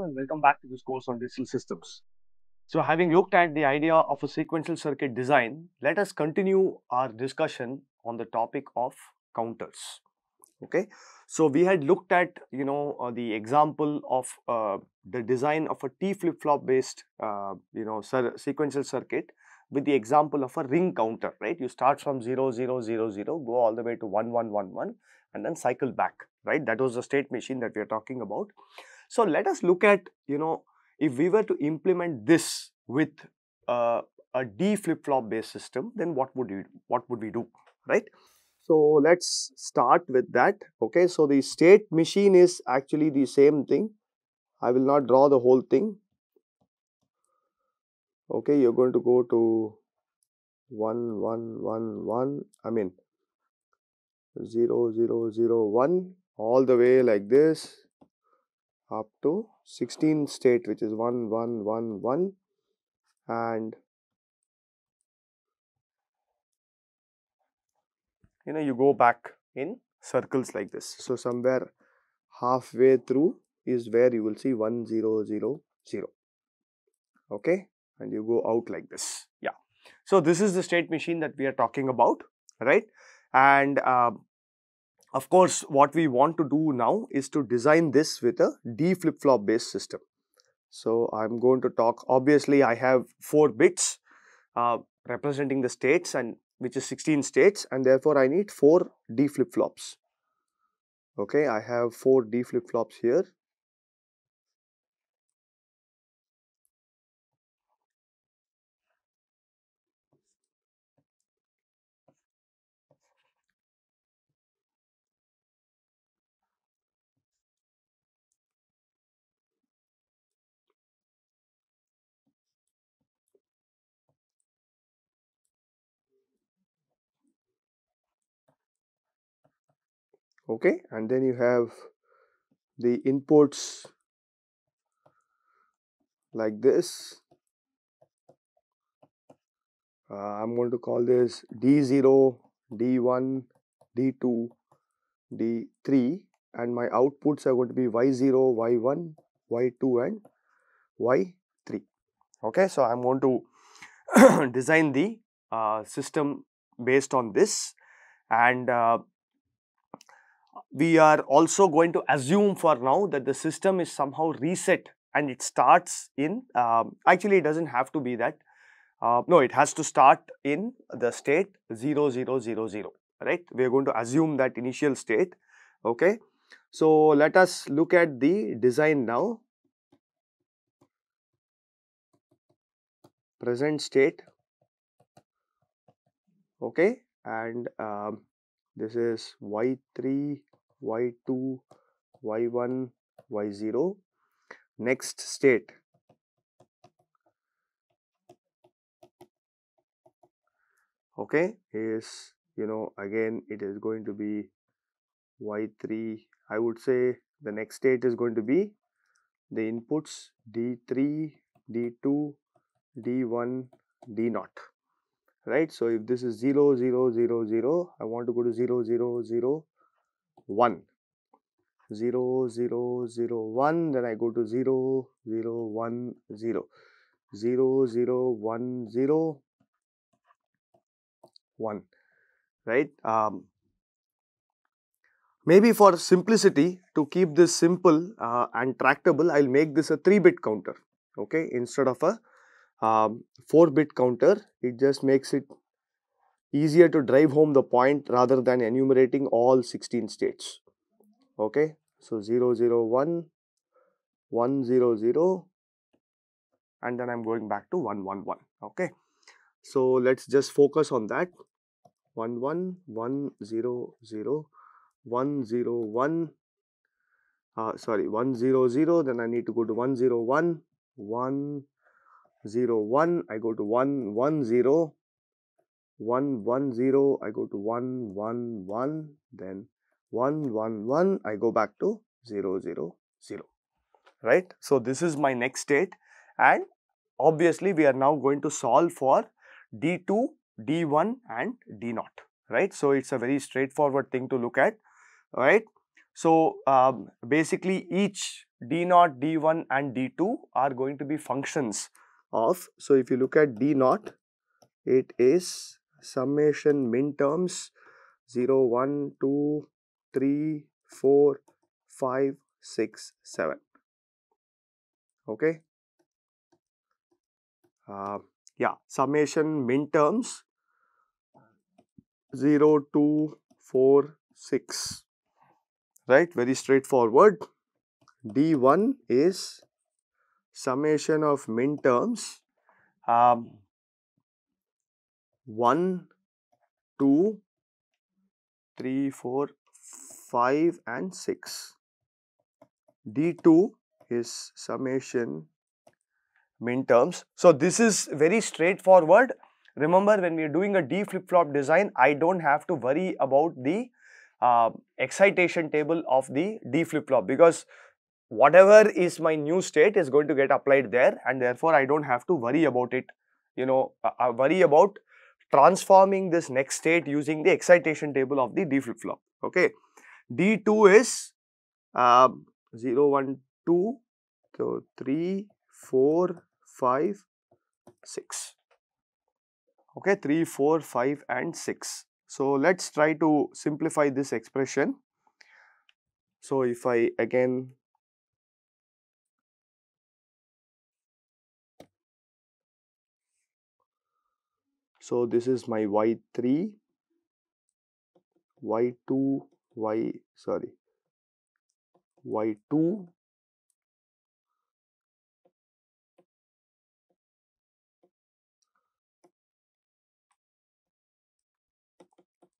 all and welcome back to this course on digital systems. So having looked at the idea of a sequential circuit design, let us continue our discussion on the topic of counters. Okay, so we had looked at you know uh, the example of uh, the design of a T flip-flop based uh, you know sequential circuit with the example of a ring counter, right? You start from 0, 0, 0, 0, go all the way to 1, 1, 1, 1 and then cycle back, right? That was the state machine that we are talking about. So let us look at, you know, if we were to implement this with uh, a D flip-flop based system, then what would you, what would we do, right? So let's start with that. Okay, so the state machine is actually the same thing. I will not draw the whole thing. Okay, you're going to go to one, one, one, one. I mean 0, 0, 0, 1 all the way like this up to 16 state which is 1, 1, 1, 1 and you know you go back in circles like this. So somewhere halfway through is where you will see 1, 0, 0, 0 okay? And you go out like this. Yeah. So this is the state machine that we are talking about right? And uh, of course, what we want to do now is to design this with a D flip-flop based system. So, I am going to talk, obviously I have 4 bits uh, representing the states and which is 16 states and therefore I need 4 D flip-flops. Okay, I have 4 D flip-flops here okay and then you have the inputs like this. Uh, I'm going to call this D0, D1, D2, D3 and my outputs are going to be Y0, Y1, Y2 and Y3 okay so I'm going to design the uh, system based on this. And uh, we are also going to assume for now that the system is somehow reset and it starts in um, actually it doesn't have to be that. Uh, no it has to start in the state 0 0 0 0 right? We are going to assume that initial state okay? So let us look at the design now. Present state okay? And um, this is y3 y2 y1 y0 next state. Okay is you know again it is going to be y3 i would say the next state is going to be the inputs d3 d2 d1 d0 right? So if this is 0 0 0 0 i want to go to 0 0 0 1 0 0 0 1 then I go to 0 0 1 0 0 0 1 0 1 right? Um, maybe for simplicity to keep this simple uh, and tractable I'll make this a 3 bit counter okay? Instead of a um, 4 bit counter it just makes it easier to drive home the point rather than enumerating all 16 states. Okay, so 0, 0, 1, 1, 0, 0, and then I'm going back to 1, 1, 1. Okay, so let's just focus on that 1, 1, 1, 0, 0, 1, 0, 1. Uh, sorry 1 0 0 then I need to go to 1 0 1 1 0 1 I go to 1 1 1 1 0 I go to 1 1 1 then 1 1 1 I go back to 0 0 0 right. So, this is my next state and obviously we are now going to solve for D2, D1 and D0 right. So, it is a very straightforward thing to look at right. So, um, basically each d naught, d1 and d2 are going to be functions of, so if you look at d naught, it is summation min terms 0, 1, 2, 3, 4, 5, 6, 7. Okay. Uh, yeah, summation min terms 0, 2, 4, 6, right? Very straightforward. D1 is summation of min terms um, 1, 2, 3, 4, 5 and 6. D2 is summation min terms. So, this is very straightforward. Remember when we are doing a D flip-flop design, I don't have to worry about the uh, excitation table of the D flip-flop because whatever is my new state is going to get applied there and therefore I don't have to worry about it, you know, uh, uh, worry about transforming this next state using the excitation table of the D flip-flop, okay. D2 is uh, 0, 1, 2, so 3, 4, 5, 6, okay, 3, 4, 5 and 6. So, let us try to simplify this expression. So, if I again So, this is my y3, y2, y sorry, y2,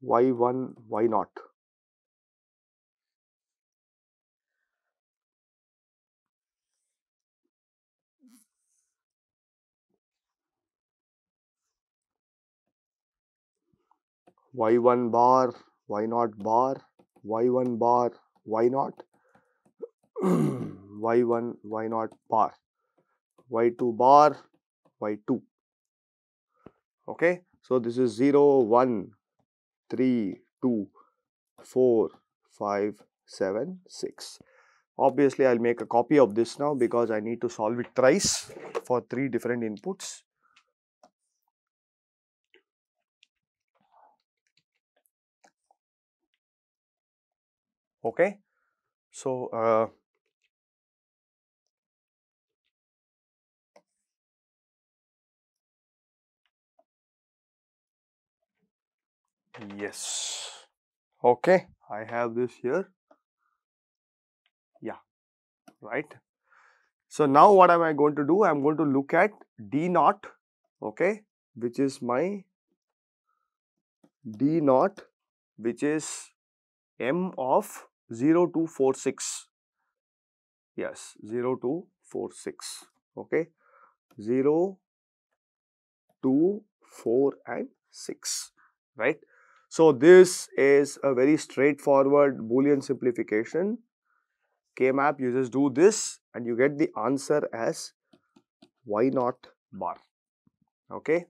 y1, y0. Y1 bar, y0 bar, y1 bar, y0, y1, y0 bar, y2 bar, y2. Okay. So, this is 0, 1, 3, 2, 4, 5, 7, 6. Obviously, I will make a copy of this now because I need to solve it thrice for 3 different inputs. Okay? So uh, yes. Okay i have this here. Yeah right? So now what am i going to do? I'm going to look at d naught okay which is my d naught which is m of 0 to 46 yes 0 to 46 okay? 0 2 4 and 6 right? So this is a very straightforward boolean simplification. K-map you just do this and you get the answer as y naught bar okay?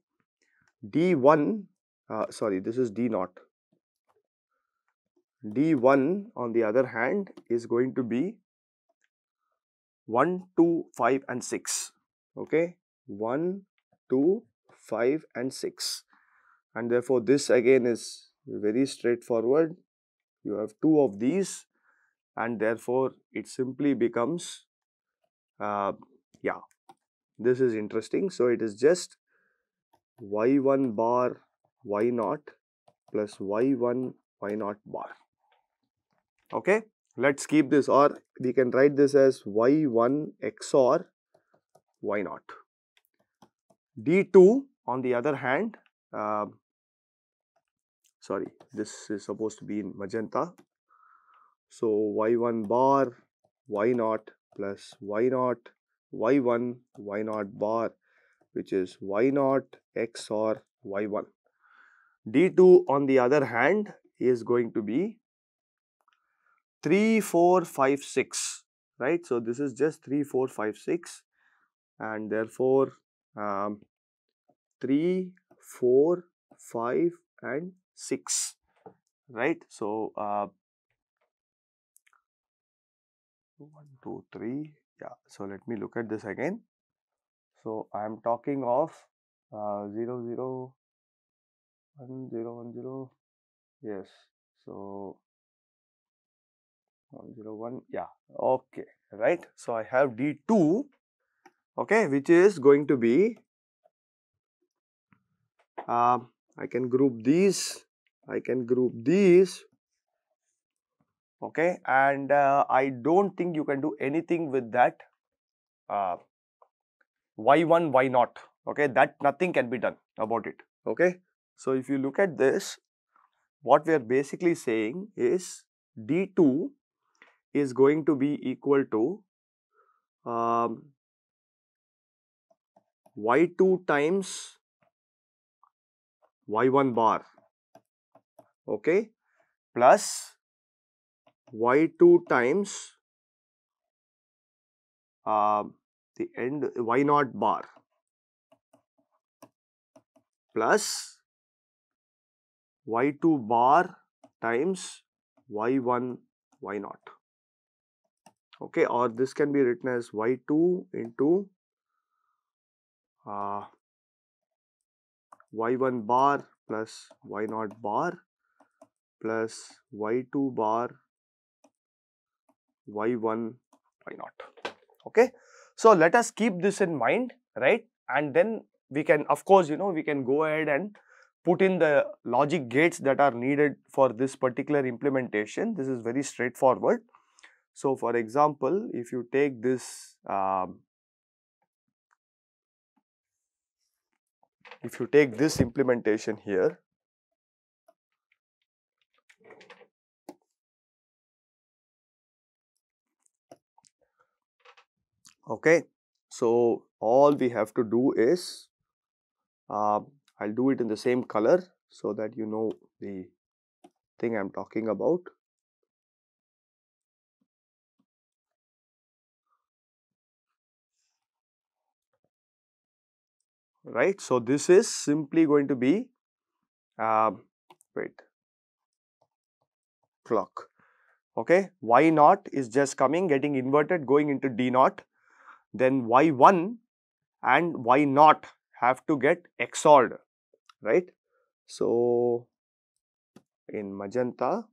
D1 uh, sorry this is d naught D1 on the other hand is going to be 1, 2, 5 and 6. Okay, 1, 2, 5 and 6 and therefore this again is very straightforward. You have two of these and therefore it simply becomes uh, yeah this is interesting. So it is just y1 bar y naught plus y1 y naught bar okay let's keep this or we can write this as y1 xor y naught d2 on the other hand uh, sorry this is supposed to be in magenta. So y1 bar y naught plus y naught y1 y naught bar which is y naught xor y1 d2 on the other hand is going to be 3, 4, 5, 6, right. So, this is just 3, 4, 5, 6 and therefore, um, 3, 4, 5 and 6, right. So, uh, one two three yeah so let me look at this again so i am talking of uh, 0 0 1 0 1 0 yes so 1 0 1 yeah okay right? So i have d2 okay which is going to be uh, i can group these i can group these okay and uh, i don't think you can do anything with that uh, y1 y not okay? That nothing can be done about it okay? So if you look at this what we are basically saying is d2 is going to be equal to um, y2 times y1 bar okay? Plus y2 times uh, the end y naught bar. Plus y2 bar times y1 y naught okay or this can be written as y2 into uh, y1 bar plus y naught bar plus y2 bar y1 y naught. Okay so let us keep this in mind right? And then we can of course you know we can go ahead and put in the logic gates that are needed for this particular implementation. This is very straightforward so for example if you take this um, if you take this implementation here okay? So all we have to do is uh, I'll do it in the same color so that you know the thing I'm talking about right? So this is simply going to be uh, wait. Clock. Okay? Y naught is just coming getting inverted going into d naught. Then y1 and y naught have to get XORed, right. So, in magenta,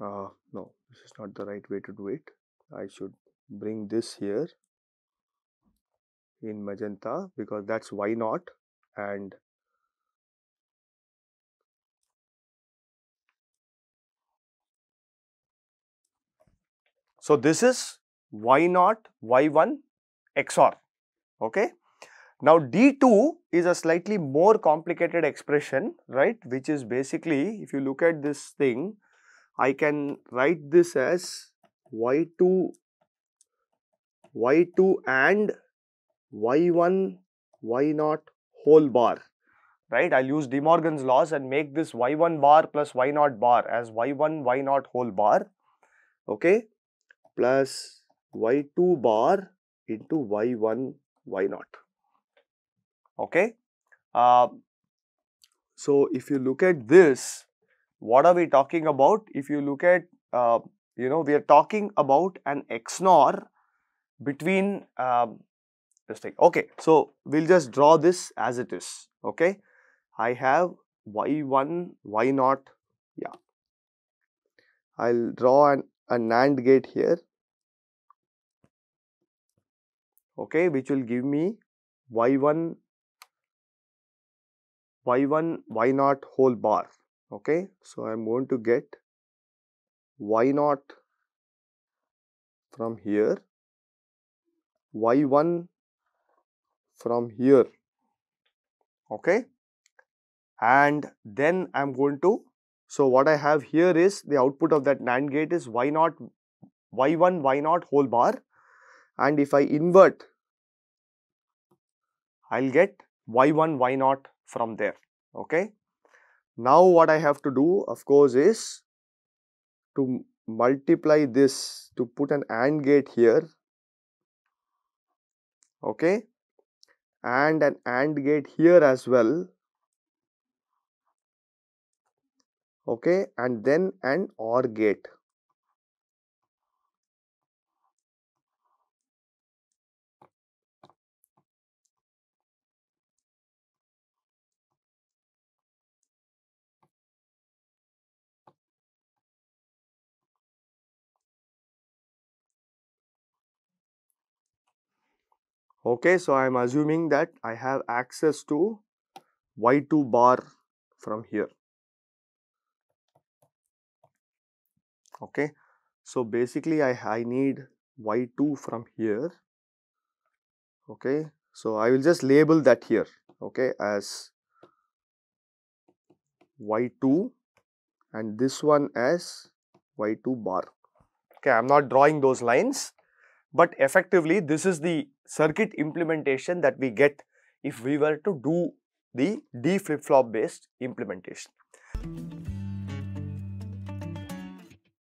uh, no, this is not the right way to do it. I should bring this here in magenta because that's y naught and so this is y naught y1 XOR okay? Now d2 is a slightly more complicated expression right? Which is basically if you look at this thing I can write this as y2 y2 and y1 y naught whole bar right? I'll use de morgan's laws and make this y1 bar plus y naught bar as y1 y naught whole bar okay? Plus y2 bar into y1 y naught okay? Uh, so if you look at this what are we talking about? If you look at uh, you know we are talking about an XNOR between um, this thing. Okay so we'll just draw this as it is okay? I have y1 y naught yeah. I'll draw an a nand gate here. Okay which will give me y1 y1 y naught whole bar okay so i'm going to get y naught from here y1 from here okay? And then I'm going to so what I have here is the output of that NAND gate is y naught y1 y naught whole bar. And if I invert I'll get y1 y naught from there okay now what I have to do of course is to multiply this to put an AND gate here okay? And an AND gate here as well okay? And then an OR gate okay so i am assuming that i have access to y2 bar from here. Okay so basically i i need y2 from here. Okay so i will just label that here okay as y2 and this one as y2 bar. Okay i'm not drawing those lines but effectively this is the circuit implementation that we get if we were to do the d flip flop based implementation